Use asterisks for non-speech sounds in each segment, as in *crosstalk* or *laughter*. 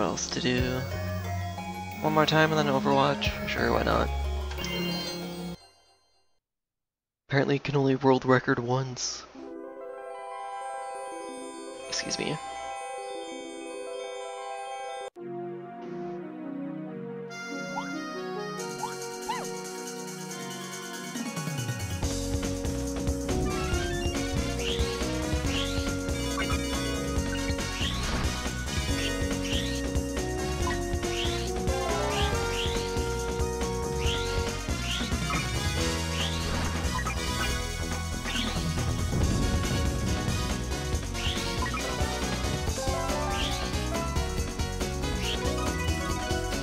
what else to do. One more time and then Overwatch? Sure, why not? Apparently you can only world record once. Excuse me.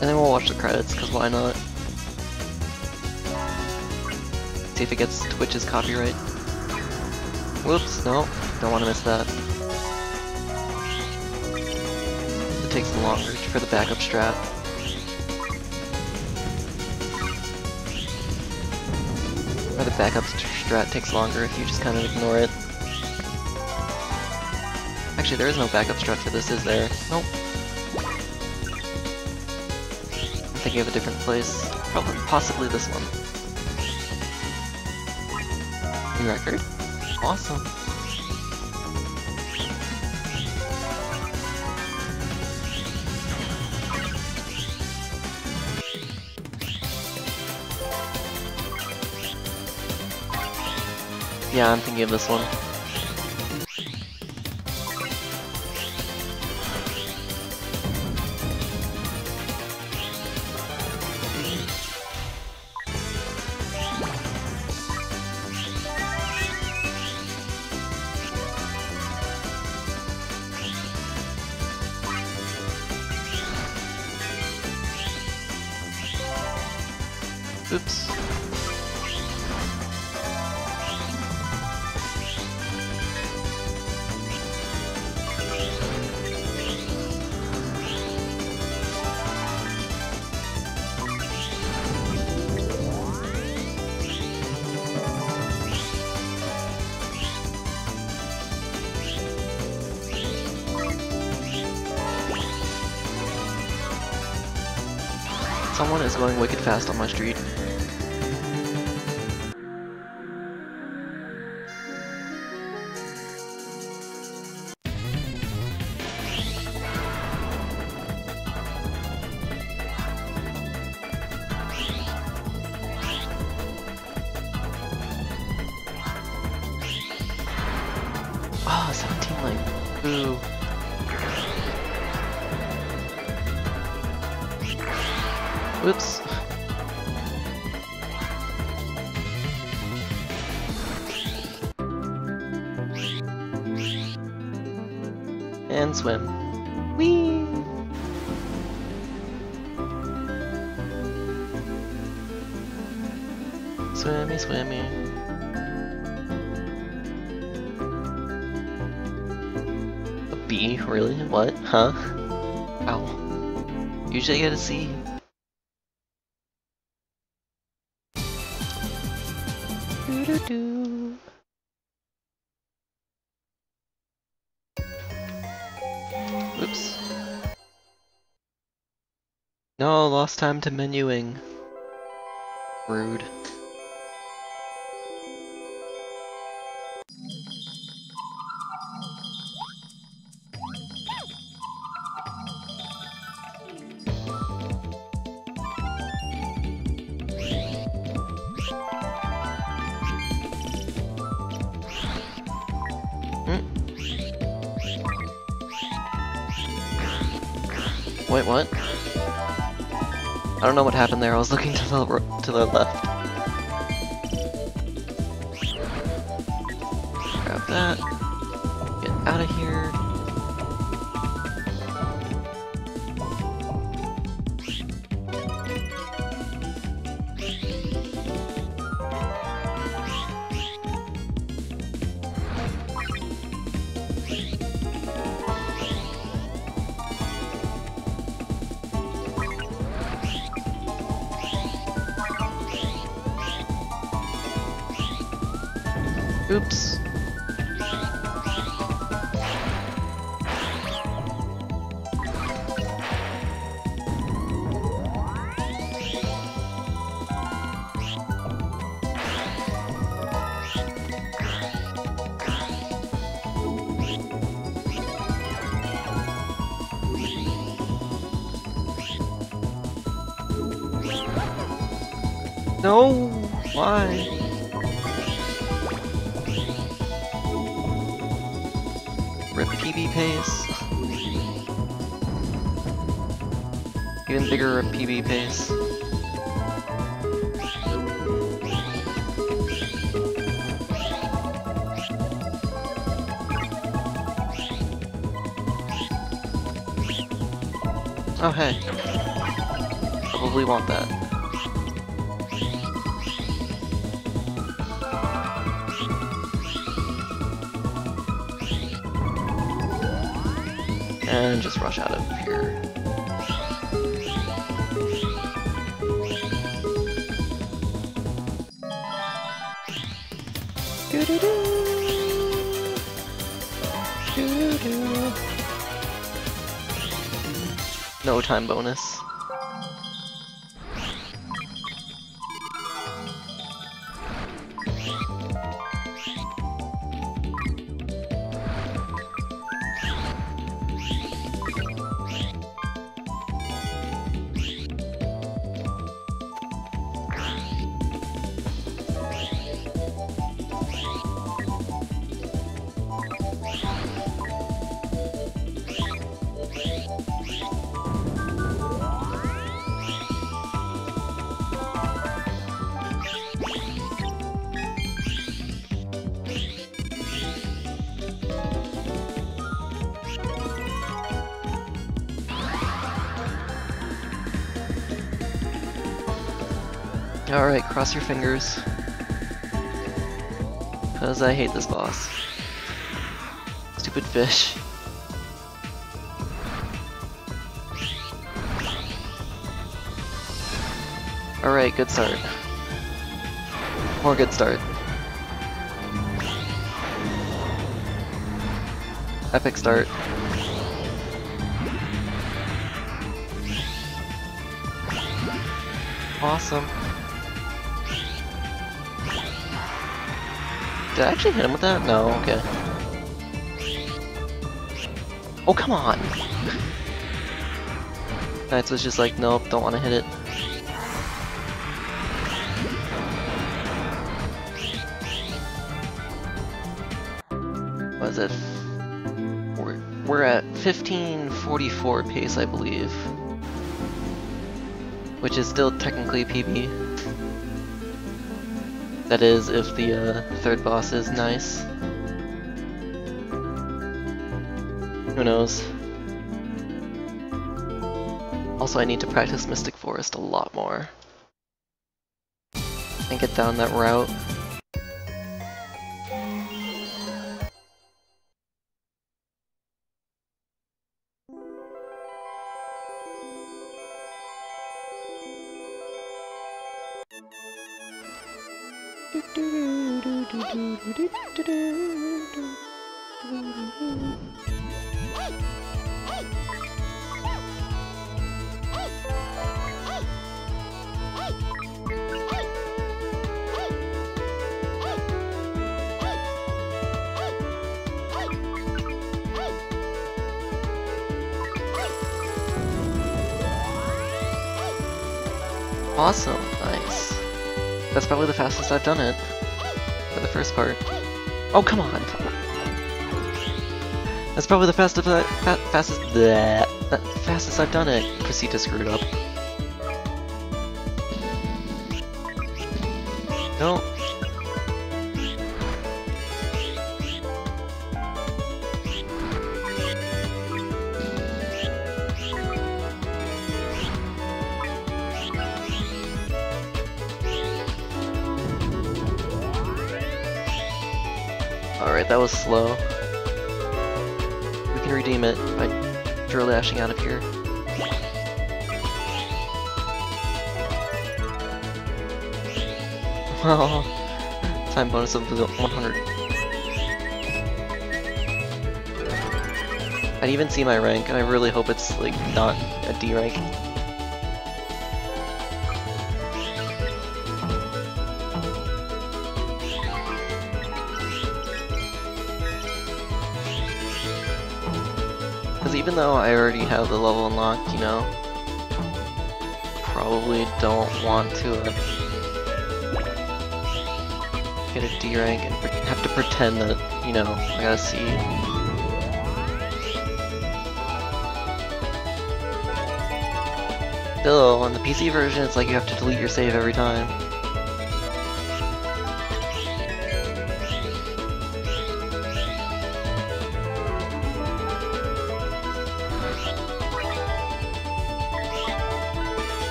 And then we'll watch the credits, because why not? See if it gets Twitch's copyright. Whoops, no, don't want to miss that. It takes longer for the backup strat. Or the backup strat takes longer if you just kind of ignore it. Actually, there is no backup strat for this, is there? Nope. Thinking of a different place. Probably, possibly this one. New record? Awesome. Yeah, I'm thinking of this one. Someone is going wicked fast on my street. Oh, 17 lane. Ooh. Whoops. And swim. Whee! Swimmy, swimmy. A B? Really? What? Huh? Ow. Usually I get a C. Oops. No, lost time to menuing. Rude. Hmm? Wait, what? I don't know what happened there. I was looking to the to the left. Oops. No, why? Rip PB pace. Even bigger rip PB pace. Oh hey. Probably want that. And just rush out of here. Doo-doo-doo. Doo-doo-doo. No time bonus. Alright, cross your fingers. Cause I hate this boss. Stupid fish. Alright, good start. More good start. Epic start. Awesome. Did I actually hit him with that? No, okay. Oh, come on! NiGHTS was just like, nope, don't want to hit it. What is it? We're, we're at 1544 pace, I believe. Which is still technically PB. That is, if the uh, third boss is nice. Who knows? Also, I need to practice Mystic Forest a lot more. And get down that route. Awesome. That's probably the fastest I've done it. For the first part. Oh, come on! That's probably the fastest, fa fastest, bleh, fastest I've done it. Casita screwed up. Alright, that was slow. We can redeem it by drill dashing out of here. *laughs* Well, time bonus of 100. I even see my rank, and I really hope it's like not a D rank. Because even though I already have the level unlocked, you know, probably don't want to uh, get a D rank and have to pretend that, you know, I gotta C. Still, on the PC version, it's like you have to delete your save every time.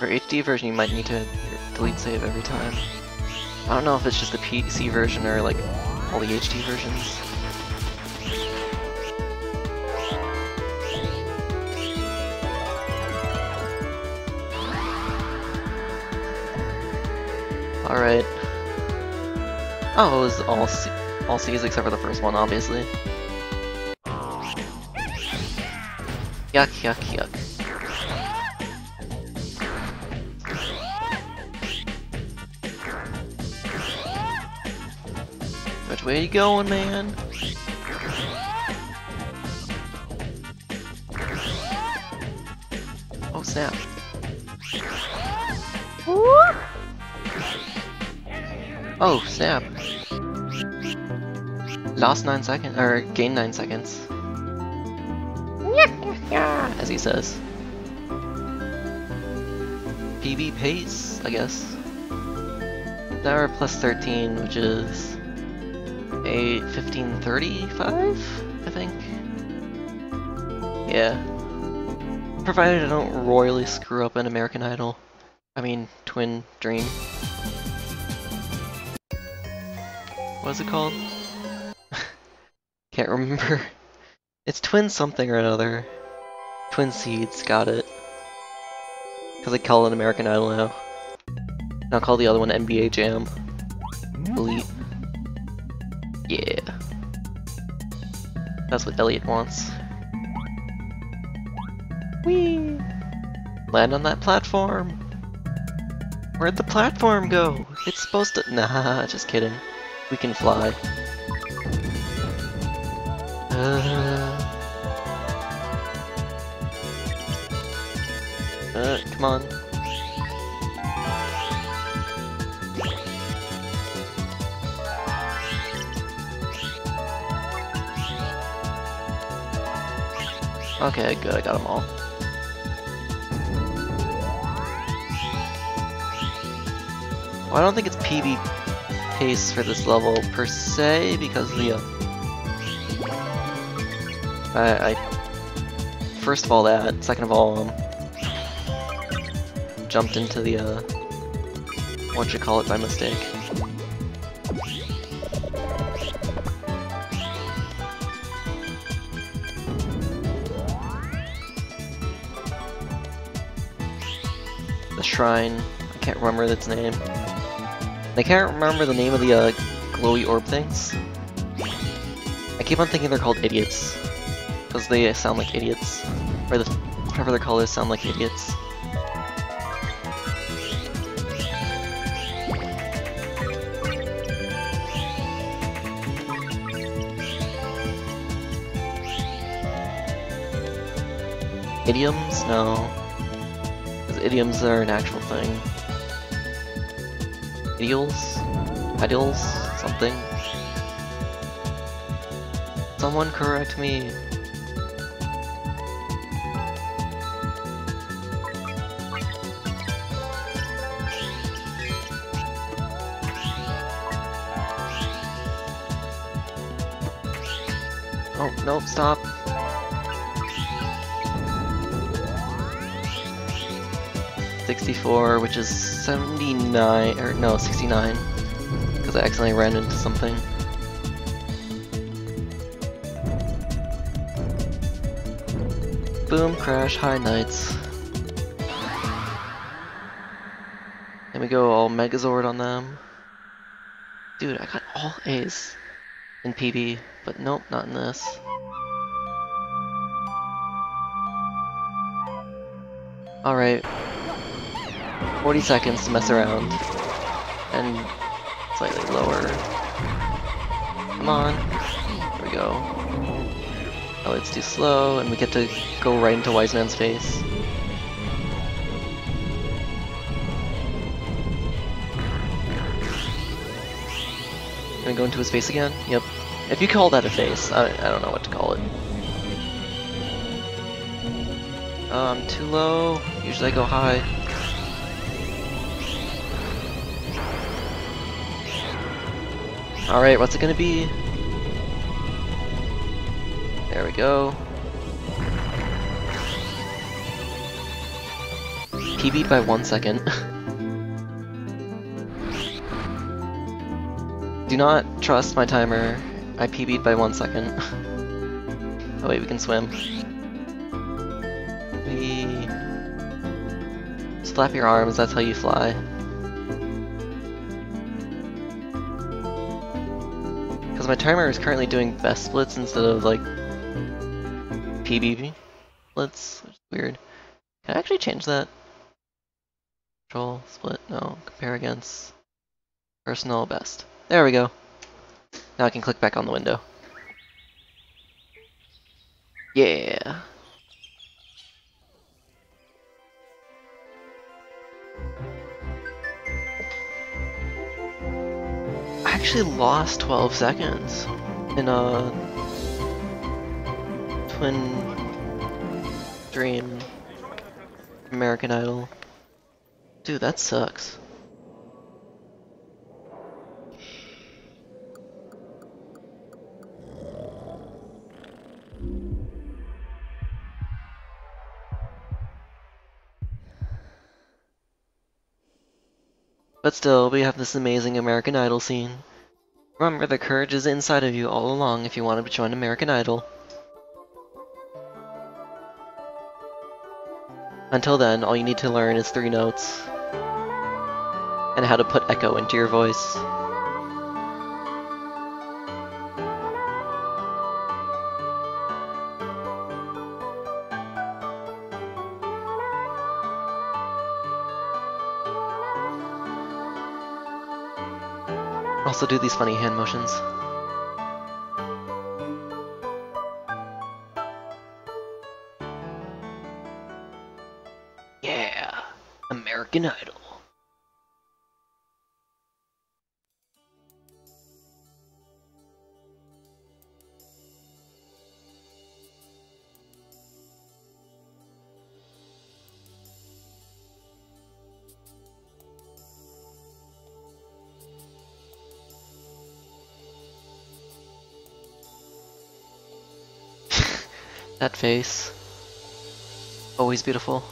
For HD version, you might need to delete save every time. I don't know if it's just the PC version or like all the HD versions. Alright. Oh, it was all all C's except for the first one, obviously. Yuck, yuck, yuck. Way you going, man? Oh snap. Oh snap. Lost 9 seconds, or gain 9 seconds. As he says. PB pace, I guess. Now we're plus 13, which is a 1535, I think. Yeah. Provided I don't royally screw up an American Idol. I mean, Twin Dream. What's it called? *laughs* Can't remember. *laughs* It's Twin something or another. Twin Seeds, got it. Because I call it American Idol now. And I'll call the other one NBA Jam. Elite. Yeah. That's what Elliot wants. Whee! Land on that platform! Where'd the platform go? It's supposed to- Nah, *laughs* just kidding. We can fly. Uh, uh, come on. Okay, good, I got them all. Well, I don't think it's PB pace for this level per se, because the uh, I, I first of all that, second of all, um, jumped into the uh, what you call it by mistake. The shrine, I can't remember its name. I can't remember the name of the uh, glowy orb things. I keep on thinking they're called idiots. Because they sound like idiots. Or the, whatever their colors sound like idiots. Idioms? No. Idioms are an actual thing. Ideals? Ideals? Something? Someone correct me. Oh, no, stop. Sixty-four, which is seventy-nine, or no, sixty-nine, because I accidentally ran into something. Boom, crash, high nights. And we go all Megazord on them. Dude, I got all A's in PB, but nope, not in this. Alright. 40 seconds to mess around. And slightly lower. Come on. There we go. Oh, it's too slow, and we get to go right into Wise Man's face. Gonna go into his face again? Yep. If you call that a face, I, I don't know what to call it. Um, too low. Usually I go high. Alright, what's it gonna be? There we go. PB'd by one second. *laughs* Do not trust my timer. I PB'd by one second. *laughs* oh wait, we can swim. We... Just flap your arms, that's how you fly. My timer is currently doing best splits instead of like PB splits, which is weird. Can I actually change that? Control, split, no, compare against personal best. There we go. Now I can click back on the window. Yeah. Actually lost 12 seconds in a twin dream American Idol. Dude, that sucks. But still, we have this amazing American Idol scene. Remember, the courage is inside of you all along if you want to join American Idol. Until then, all you need to learn is three notes. And how to put echo into your voice. Also do these funny hand motions. Yeah, American Idol. That face. Always beautiful.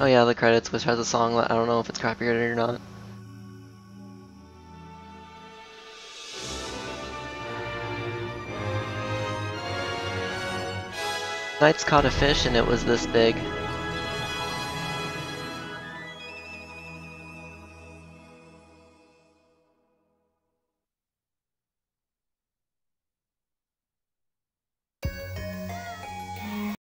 Oh yeah, the credits, which has a song that I don't know if it's copyrighted or not. NiGHTS caught a fish and it was this big.